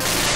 you.